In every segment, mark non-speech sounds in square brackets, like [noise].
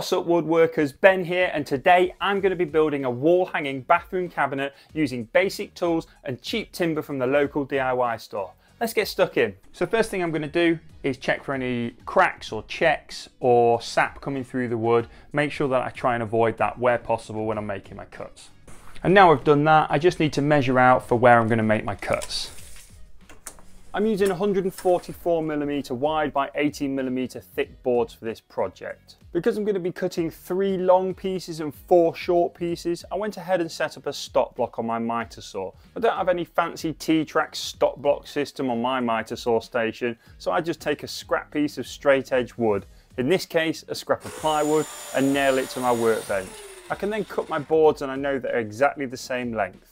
What's up woodworkers, Ben here and today I'm going to be building a wall hanging bathroom cabinet using basic tools and cheap timber from the local DIY store. Let's get stuck in. So first thing I'm going to do is check for any cracks or checks or sap coming through the wood. Make sure that I try and avoid that where possible when I'm making my cuts. And now I've done that, I just need to measure out for where I'm going to make my cuts. I'm using 144mm wide by 18mm thick boards for this project. Because I'm going to be cutting three long pieces and four short pieces, I went ahead and set up a stop block on my miter saw. I don't have any fancy T-Track stop block system on my miter saw station, so I just take a scrap piece of straight edge wood, in this case a scrap of plywood, and nail it to my workbench. I can then cut my boards and I know they're exactly the same length.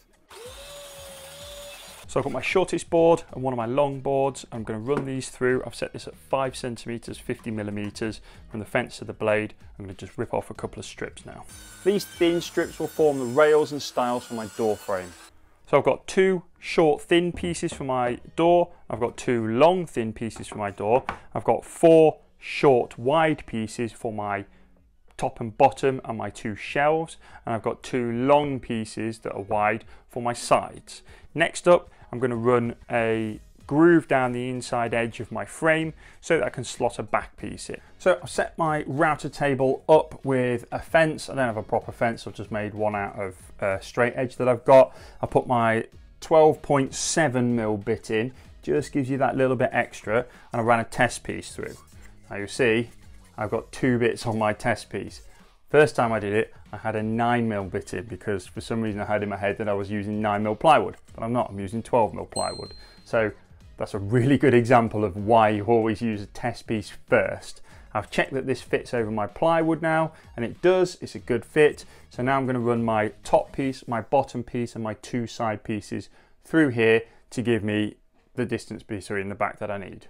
So I've got my shortest board and one of my long boards. I'm going to run these through. I've set this at 5 centimeters, 50 millimeters from the fence to the blade. I'm going to just rip off a couple of strips now. These thin strips will form the rails and stiles for my door frame. So I've got two short thin pieces for my door. I've got two long thin pieces for my door. I've got four short wide pieces for my top and bottom and my two shelves and I've got two long pieces that are wide for my sides. Next up I'm going to run a groove down the inside edge of my frame so that I can slot a back piece in. So I've set my router table up with a fence. I don't have a proper fence, I've just made one out of a straight edge that I've got. I put my 12.7 mil bit in, just gives you that little bit extra, and I ran a test piece through. Now you see, I've got two bits on my test piece. First time I did it, I had a 9mm bit in because for some reason I had in my head that I was using 9mm plywood, but I'm not, I'm using 12mm plywood. So that's a really good example of why you always use a test piece first. I've checked that this fits over my plywood now, and it does, it's a good fit. So now I'm gonna run my top piece, my bottom piece, and my two side pieces through here to give me the distance piece in the back that I need.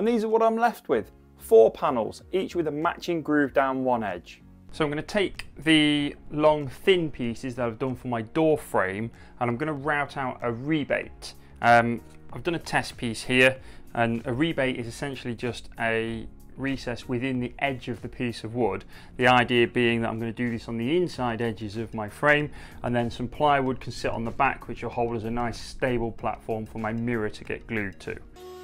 And these are what I'm left with. Four panels, each with a matching groove down one edge. So I'm going to take the long thin pieces that I've done for my door frame and I'm going to route out a rebate. Um, I've done a test piece here and a rebate is essentially just a recess within the edge of the piece of wood. The idea being that I'm going to do this on the inside edges of my frame and then some plywood can sit on the back which will hold as a nice stable platform for my mirror to get glued to.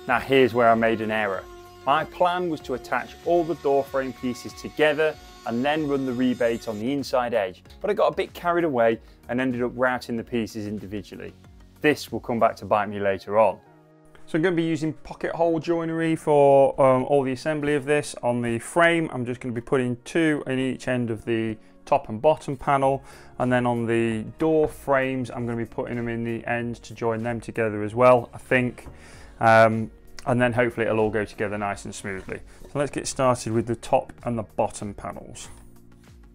Now here's where I made an error. My plan was to attach all the door frame pieces together and then run the rebate on the inside edge, but I got a bit carried away and ended up routing the pieces individually. This will come back to bite me later on. So I'm going to be using pocket hole joinery for um, all the assembly of this. On the frame, I'm just going to be putting two in each end of the top and bottom panel. And then on the door frames, I'm going to be putting them in the end to join them together as well, I think. Um, and then hopefully it'll all go together nice and smoothly. So let's get started with the top and the bottom panels.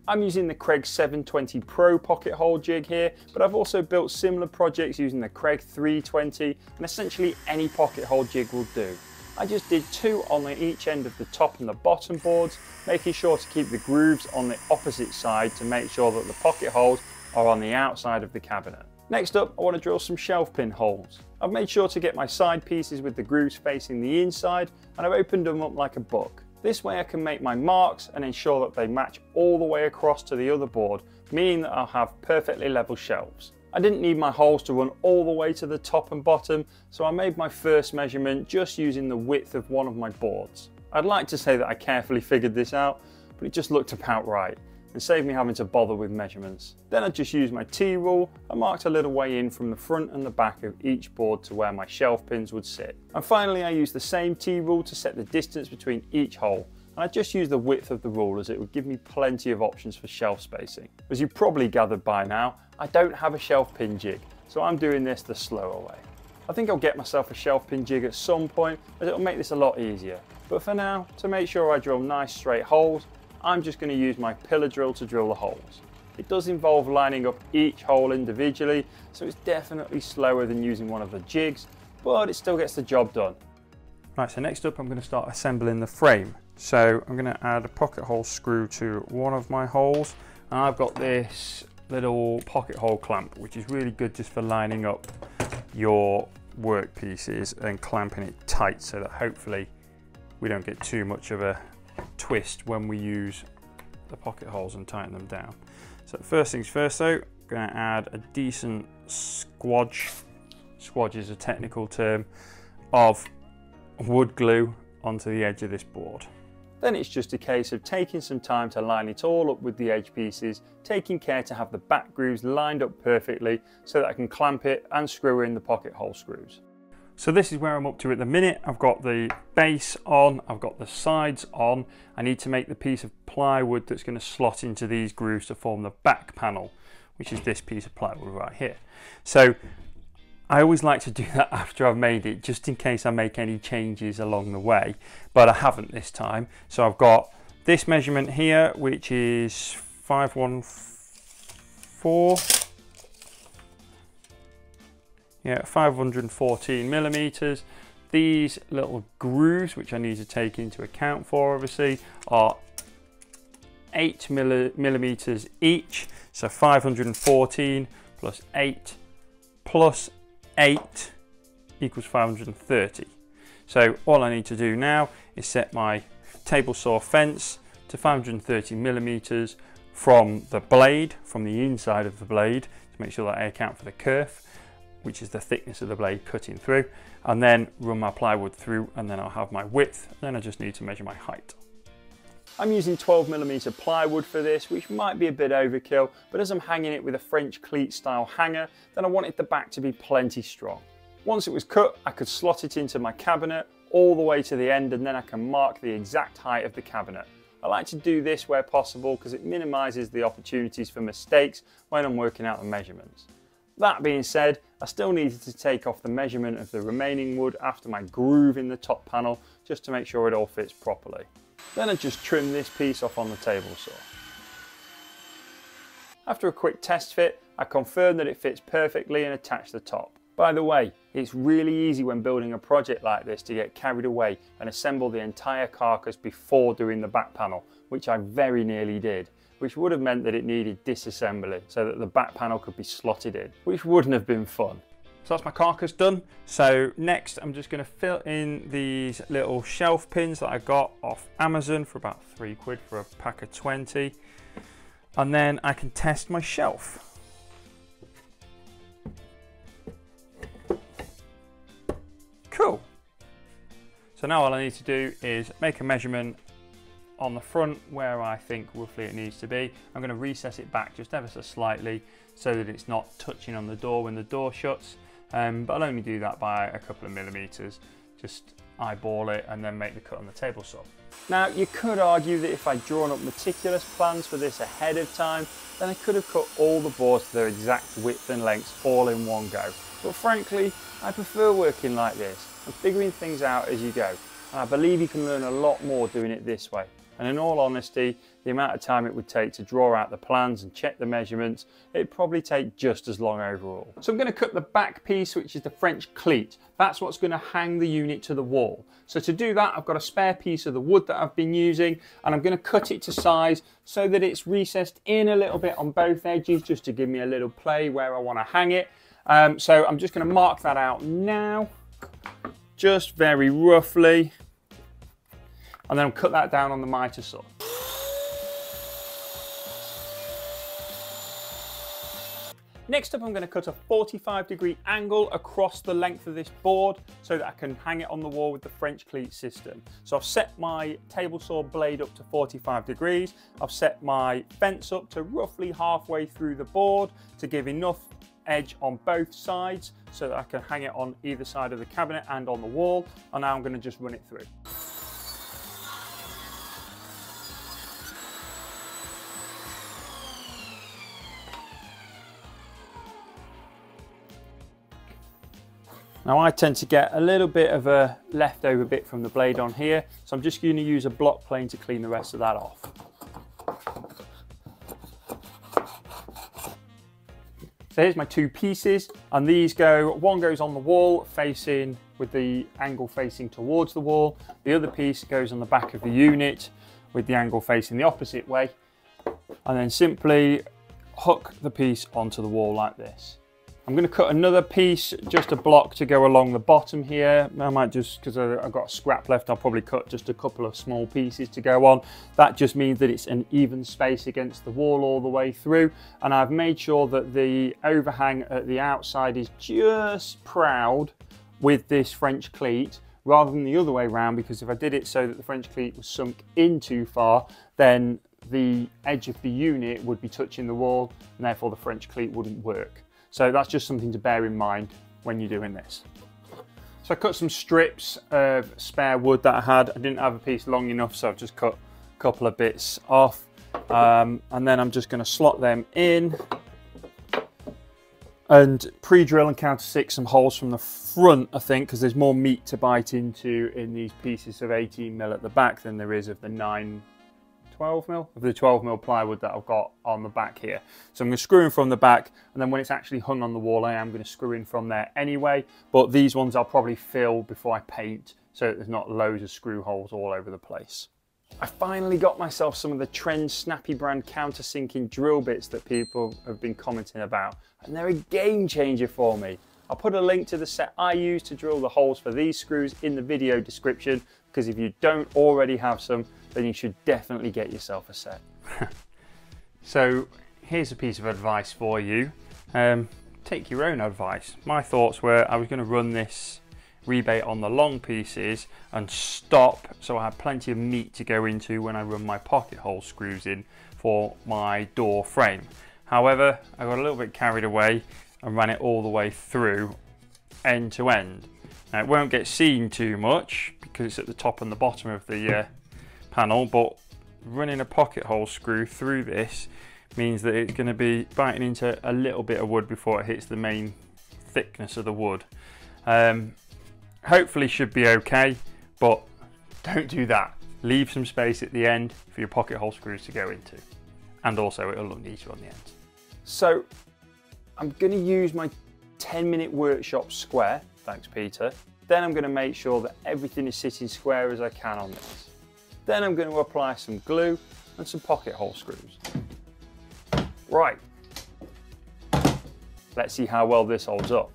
I'm using the Kreg 720 Pro pocket hole jig here, but I've also built similar projects using the Kreg 320 and essentially any pocket hole jig will do. I just did two on each end of the top and the bottom boards, making sure to keep the grooves on the opposite side to make sure that the pocket holes are on the outside of the cabinet. Next up, I want to drill some shelf pin holes. I've made sure to get my side pieces with the grooves facing the inside and I've opened them up like a book. This way I can make my marks and ensure that they match all the way across to the other board, meaning that I'll have perfectly level shelves. I didn't need my holes to run all the way to the top and bottom, so I made my first measurement just using the width of one of my boards. I'd like to say that I carefully figured this out, but it just looked about right and saved me having to bother with measurements. Then I just used my T-rule and marked a little way in from the front and the back of each board to where my shelf pins would sit. And finally I used the same T-rule to set the distance between each hole and I just used the width of the rule as it would give me plenty of options for shelf spacing. As you probably gathered by now, I don't have a shelf pin jig, so I'm doing this the slower way. I think I'll get myself a shelf pin jig at some point as it'll make this a lot easier. But for now, to make sure I drill nice straight holes, I'm just going to use my pillar drill to drill the holes. It does involve lining up each hole individually, so it's definitely slower than using one of the jigs, but it still gets the job done. Right, so next up I'm going to start assembling the frame. So I'm going to add a pocket hole screw to one of my holes, and I've got this little pocket hole clamp, which is really good just for lining up your workpieces and clamping it tight so that hopefully we don't get too much of a twist when we use the pocket holes and tighten them down. So first things first though, I'm going to add a decent squodge, squodge is a technical term, of wood glue onto the edge of this board. Then it's just a case of taking some time to line it all up with the edge pieces, taking care to have the back grooves lined up perfectly so that I can clamp it and screw in the pocket hole screws. So this is where I'm up to at the minute. I've got the base on, I've got the sides on. I need to make the piece of plywood that's going to slot into these grooves to form the back panel, which is this piece of plywood right here. So I always like to do that [laughs] after I've made it, just in case I make any changes along the way, but I haven't this time. So I've got this measurement here, which is 514 yeah, 514 millimeters. These little grooves, which I need to take into account for obviously, are 8 millimeters each. So 514 plus 8 plus 8 equals 530. So all I need to do now is set my table saw fence to 530 millimeters from the blade, from the inside of the blade, to make sure that I account for the kerf which is the thickness of the blade cutting through, and then run my plywood through, and then I'll have my width, and then I just need to measure my height. I'm using 12 millimeter plywood for this, which might be a bit overkill, but as I'm hanging it with a French cleat style hanger, then I wanted the back to be plenty strong. Once it was cut, I could slot it into my cabinet all the way to the end and then I can mark the exact height of the cabinet. I like to do this where possible because it minimises the opportunities for mistakes when I'm working out the measurements. That being said, I still needed to take off the measurement of the remaining wood after my groove in the top panel just to make sure it all fits properly. Then I just trim this piece off on the table saw. After a quick test fit, I confirmed that it fits perfectly and attached the top. By the way, it's really easy when building a project like this to get carried away and assemble the entire carcass before doing the back panel, which I very nearly did which would have meant that it needed disassembly so that the back panel could be slotted in, which wouldn't have been fun. So that's my carcass done. So next I'm just going to fill in these little shelf pins that I got off Amazon for about three quid for a pack of 20. And then I can test my shelf. Cool. So now all I need to do is make a measurement on the front where I think roughly it needs to be. I'm going to recess it back just ever so slightly so that it's not touching on the door when the door shuts. Um, but I'll only do that by a couple of millimeters. Just eyeball it and then make the cut on the table saw. Now you could argue that if I'd drawn up meticulous plans for this ahead of time, then I could have cut all the boards to their exact width and lengths all in one go. But frankly, I prefer working like this and figuring things out as you go. And I believe you can learn a lot more doing it this way. And in all honesty, the amount of time it would take to draw out the plans and check the measurements, it'd probably take just as long overall. So I'm gonna cut the back piece, which is the French cleat. That's what's gonna hang the unit to the wall. So to do that, I've got a spare piece of the wood that I've been using, and I'm gonna cut it to size so that it's recessed in a little bit on both edges, just to give me a little play where I wanna hang it. Um, so I'm just gonna mark that out now, just very roughly and then cut that down on the miter saw. Next up I'm going to cut a 45 degree angle across the length of this board so that I can hang it on the wall with the French cleat system. So I've set my table saw blade up to 45 degrees, I've set my fence up to roughly halfway through the board to give enough edge on both sides so that I can hang it on either side of the cabinet and on the wall and now I'm going to just run it through. Now I tend to get a little bit of a leftover bit from the blade on here, so I'm just going to use a block plane to clean the rest of that off. So here's my two pieces, and these go, one goes on the wall facing with the angle facing towards the wall, the other piece goes on the back of the unit with the angle facing the opposite way, and then simply hook the piece onto the wall like this. I'm going to cut another piece, just a block to go along the bottom here. I might just, because I've got a scrap left, I'll probably cut just a couple of small pieces to go on. That just means that it's an even space against the wall all the way through. And I've made sure that the overhang at the outside is just proud with this French cleat rather than the other way around because if I did it so that the French cleat was sunk in too far then the edge of the unit would be touching the wall and therefore the French cleat wouldn't work. So that's just something to bear in mind when you're doing this. So I cut some strips of spare wood that I had. I didn't have a piece long enough so I've just cut a couple of bits off um, and then I'm just going to slot them in and pre-drill and countersink some holes from the front I think because there's more meat to bite into in these pieces of 18 mil at the back than there is of the 9 12 mil of the 12 mil plywood that I've got on the back here so I'm going to screw in from the back and then when it's actually hung on the wall I am going to screw in from there anyway but these ones I'll probably fill before I paint so there's not loads of screw holes all over the place. I finally got myself some of the Trend Snappy brand countersinking drill bits that people have been commenting about and they're a game changer for me. I'll put a link to the set I use to drill the holes for these screws in the video description because if you don't already have some then you should definitely get yourself a set. [laughs] so here's a piece of advice for you. Um, take your own advice. My thoughts were I was going to run this rebate on the long pieces and stop so I have plenty of meat to go into when I run my pocket hole screws in for my door frame. However, I got a little bit carried away and ran it all the way through end to end. Now it won't get seen too much because it's at the top and the bottom of the uh, panel, but running a pocket hole screw through this means that it's going to be biting into a little bit of wood before it hits the main thickness of the wood. Um, hopefully should be okay, but don't do that. Leave some space at the end for your pocket hole screws to go into. And also it'll look neater on the end. So I'm gonna use my 10 minute workshop square, thanks Peter. Then I'm gonna make sure that everything is sitting square as I can on this. Then I'm gonna apply some glue and some pocket hole screws. Right, let's see how well this holds up.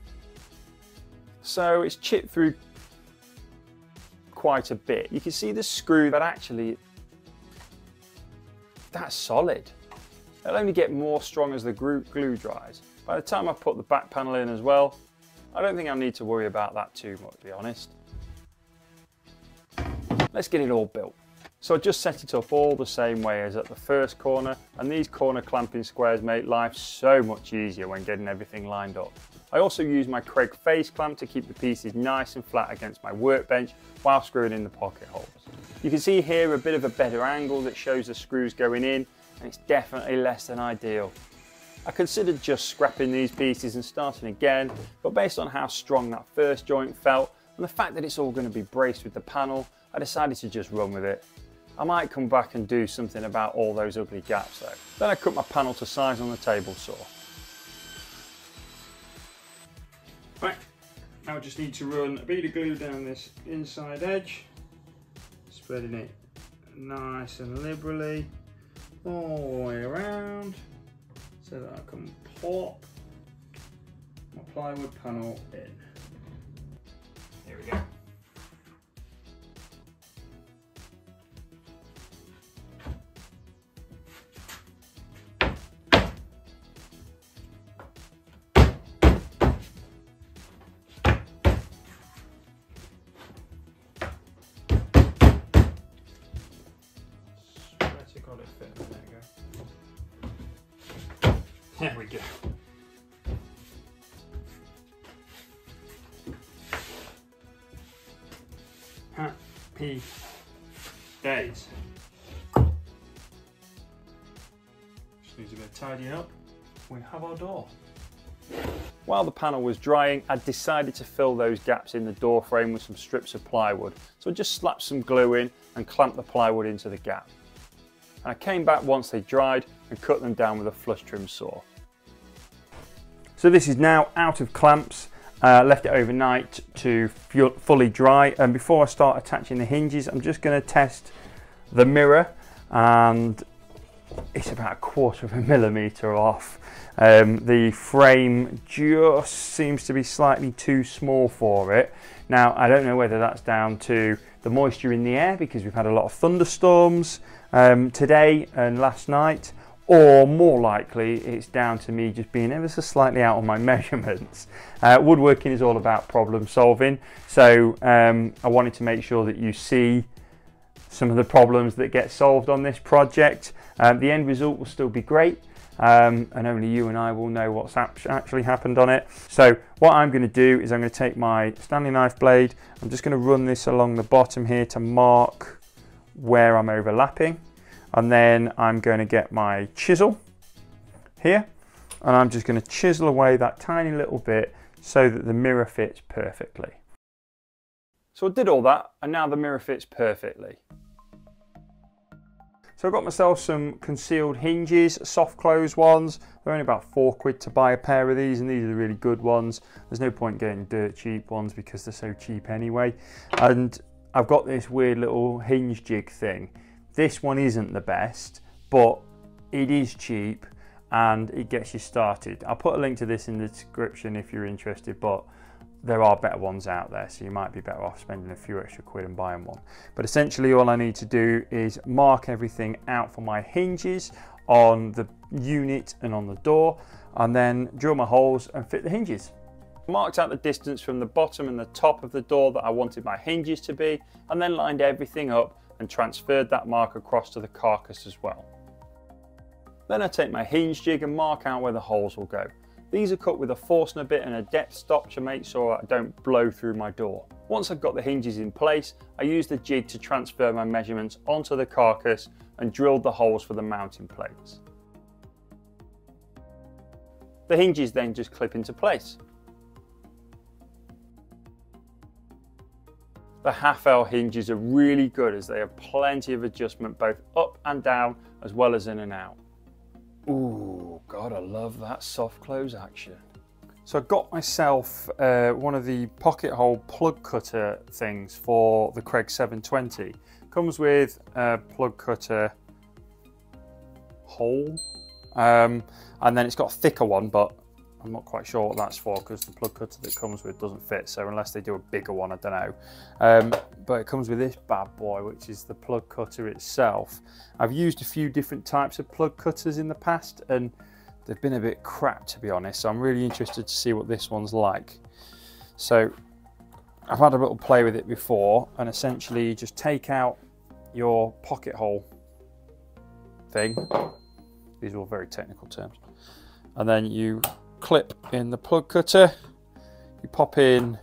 So it's chipped through quite a bit. You can see the screw, but actually that's solid. It'll only get more strong as the glue dries. By the time I put the back panel in as well, I don't think I need to worry about that too much, to be honest. Let's get it all built. So I just set it up all the same way as at the first corner, and these corner clamping squares make life so much easier when getting everything lined up. I also use my Kreg face clamp to keep the pieces nice and flat against my workbench while screwing in the pocket holes. You can see here a bit of a better angle that shows the screws going in and it's definitely less than ideal. I considered just scrapping these pieces and starting again, but based on how strong that first joint felt and the fact that it's all going to be braced with the panel, I decided to just run with it. I might come back and do something about all those ugly gaps though. Then I cut my panel to size on the table saw. Right, now I just need to run a bead of glue down this inside edge, spreading it nice and liberally all the way around so that I can plop my plywood panel in. Happy days. Just needs a bit of tidying up. We have our door. While the panel was drying, I decided to fill those gaps in the door frame with some strips of plywood. So I just slapped some glue in and clamped the plywood into the gap. And I came back once they dried and cut them down with a flush trim saw. So this is now out of clamps. Uh, left it overnight to fully dry. And before I start attaching the hinges I'm just going to test the mirror. And it's about a quarter of a millimeter off. Um, the frame just seems to be slightly too small for it. Now, I don't know whether that's down to the moisture in the air because we've had a lot of thunderstorms um, today and last night, or more likely it's down to me just being ever so slightly out on my [laughs] measurements. Uh, woodworking is all about problem solving, so um, I wanted to make sure that you see some of the problems that get solved on this project. Um, the end result will still be great. Um, and only you and I will know what's actually happened on it. So what I'm going to do is I'm going to take my Stanley knife blade, I'm just going to run this along the bottom here to mark where I'm overlapping and then I'm going to get my chisel here and I'm just going to chisel away that tiny little bit so that the mirror fits perfectly. So I did all that and now the mirror fits perfectly. So I got myself some concealed hinges, soft close ones. They're only about four quid to buy a pair of these and these are the really good ones. There's no point getting dirt cheap ones because they're so cheap anyway. And I've got this weird little hinge jig thing. This one isn't the best, but it is cheap and it gets you started. I'll put a link to this in the description if you're interested, but there are better ones out there, so you might be better off spending a few extra quid and buying one. But essentially all I need to do is mark everything out for my hinges on the unit and on the door, and then drill my holes and fit the hinges. Marked out the distance from the bottom and the top of the door that I wanted my hinges to be, and then lined everything up and transferred that mark across to the carcass as well. Then I take my hinge jig and mark out where the holes will go. These are cut with a Forstner bit and a depth stop to make sure I don't blow through my door. Once I've got the hinges in place, I use the jig to transfer my measurements onto the carcass and drilled the holes for the mounting plates. The hinges then just clip into place. The Hafele hinges are really good as they have plenty of adjustment both up and down as well as in and out. Ooh, God, I love that soft close action. So I got myself uh, one of the pocket hole plug cutter things for the Kreg 720. Comes with a plug cutter hole, um, and then it's got a thicker one, but I'm not quite sure what that's for because the plug cutter that comes with doesn't fit. So unless they do a bigger one, I don't know. Um, but it comes with this bad boy, which is the plug cutter itself. I've used a few different types of plug cutters in the past and they've been a bit crap to be honest. So I'm really interested to see what this one's like. So I've had a little play with it before and essentially you just take out your pocket hole thing. These are all very technical terms. And then you clip in the plug cutter. You pop in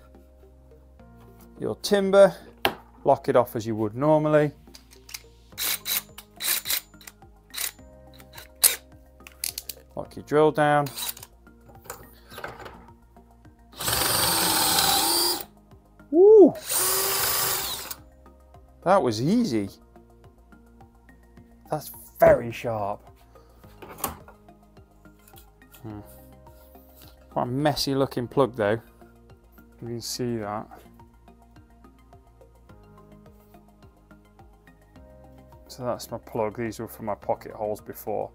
your timber, lock it off as you would normally. Lock your drill down. Woo! That was easy. That's very sharp. Hmm. Quite a messy looking plug though. You can see that. So that's my plug. These were for my pocket holes before.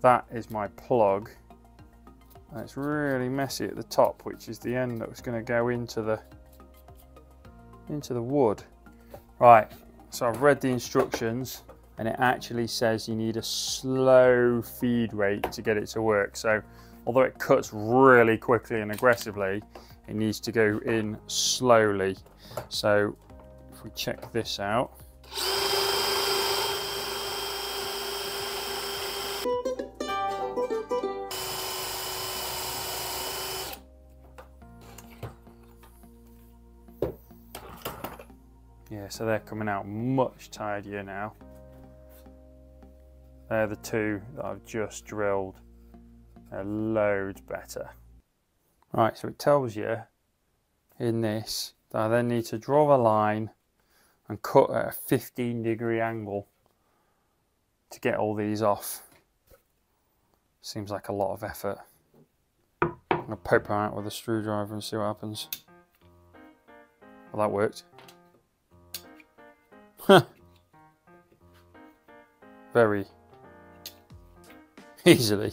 That is my plug. And it's really messy at the top, which is the end that was going to go into the into the wood. Right, so I've read the instructions and it actually says you need a slow feed rate to get it to work. So although it cuts really quickly and aggressively, it needs to go in slowly. So if we check this out, Yeah, so they're coming out much tidier now. They're the two that I've just drilled. They're loads better. Right, so it tells you in this that I then need to draw a line and cut at a 15 degree angle to get all these off. Seems like a lot of effort. I'm to poke out with a screwdriver and see what happens. Well, that worked. Very easily.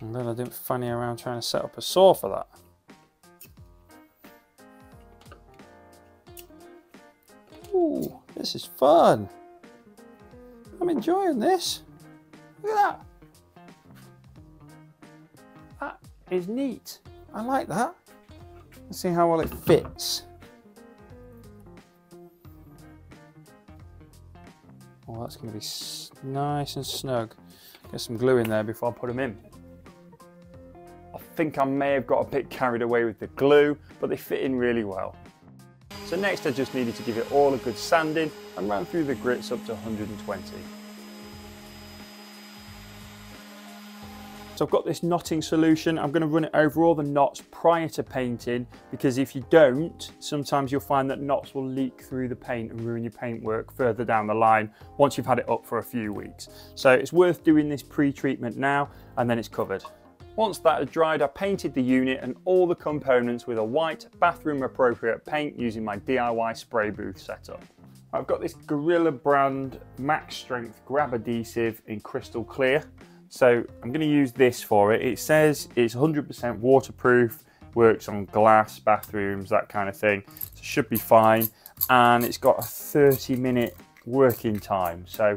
And then I didn't fanny around trying to set up a saw for that. Ooh, this is fun. I'm enjoying this. Look at that. That is neat. I like that. Let's see how well it fits. Oh, that's going to be nice and snug. Get some glue in there before I put them in. I think I may have got a bit carried away with the glue, but they fit in really well. So next I just needed to give it all a good sanding and ran through the grits up to 120. So I've got this knotting solution. I'm going to run it over all the knots prior to painting because if you don't, sometimes you'll find that knots will leak through the paint and ruin your paintwork further down the line once you've had it up for a few weeks. So it's worth doing this pre-treatment now and then it's covered. Once that had dried, I painted the unit and all the components with a white bathroom appropriate paint using my DIY spray booth setup. I've got this Gorilla brand max strength grab adhesive in crystal clear. So I'm going to use this for it. It says it's 100% waterproof, works on glass, bathrooms, that kind of thing. So should be fine. And it's got a 30 minute working time. So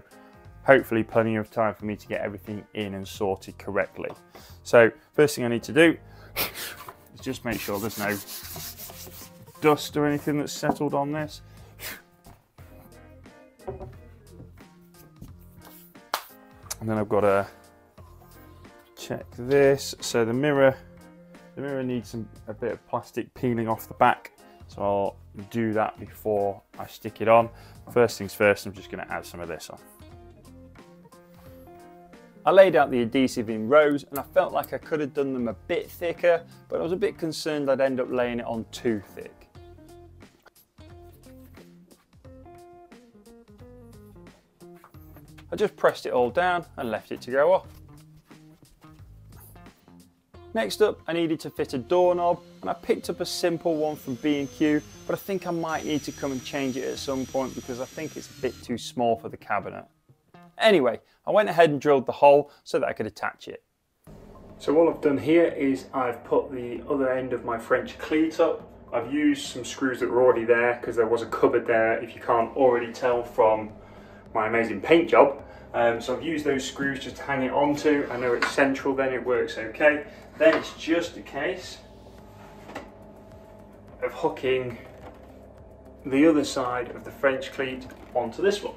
hopefully plenty of time for me to get everything in and sorted correctly. So first thing I need to do [laughs] is just make sure there's no dust or anything that's settled on this. And then I've got to check this. So the mirror, the mirror needs some, a bit of plastic peeling off the back. So I'll do that before I stick it on. First things first, I'm just gonna add some of this on. I laid out the adhesive in rows and I felt like I could have done them a bit thicker, but I was a bit concerned I'd end up laying it on too thick. I just pressed it all down and left it to go off. Next up, I needed to fit a doorknob and I picked up a simple one from B&Q, but I think I might need to come and change it at some point because I think it's a bit too small for the cabinet. Anyway, I went ahead and drilled the hole so that I could attach it. So all I've done here is I've put the other end of my French cleat up. I've used some screws that were already there because there was a cupboard there if you can't already tell from my amazing paint job. Um, so I've used those screws just to hang it onto. I know it's central then it works okay. Then it's just a case of hooking the other side of the French cleat onto this one.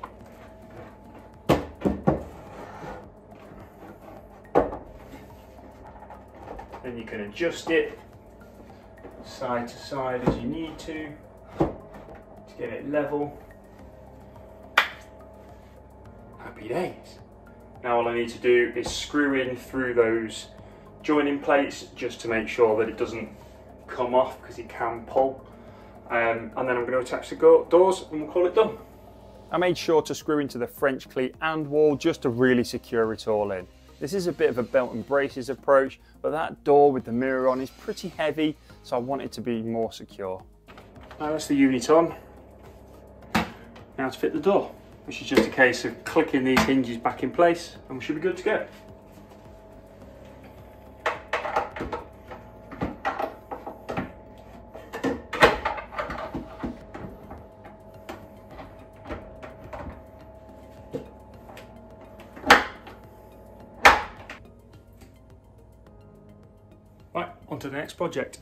Then you can adjust it side to side as you need to to get it level. Happy days. Now all I need to do is screw in through those joining plates just to make sure that it doesn't come off because it can pull. Um, and then I'm going to attach the doors and we'll call it done. I made sure to screw into the French cleat and wall just to really secure it all in. This is a bit of a belt and braces approach, but that door with the mirror on is pretty heavy, so I want it to be more secure. Now that's the unit on. Now to fit the door, which is just a case of clicking these hinges back in place and we should be good to go. Next project.